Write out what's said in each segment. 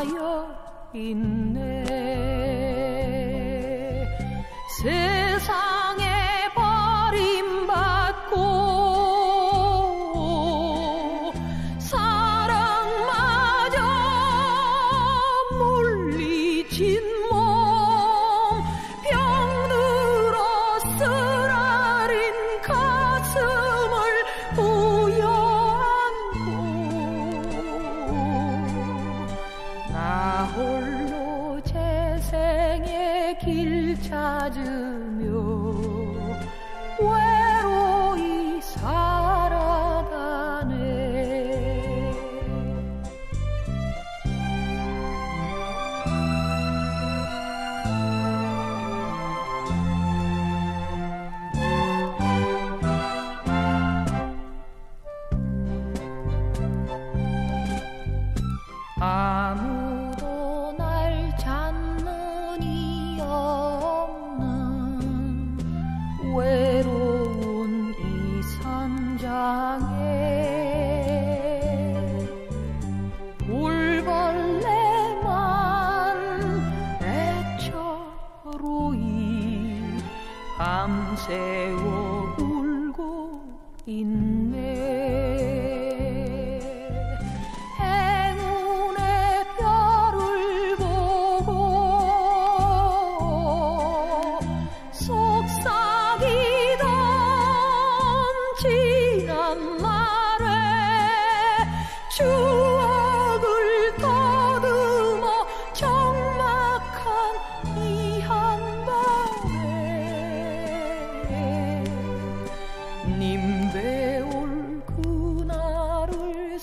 하여 있네. 세상에 버림받고 사랑마저 물리친 길 찾으며 밤새워 울고 있네. 행운의 별을 보고 속삭이던 지난 날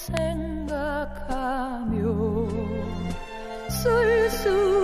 생각하며 쓸수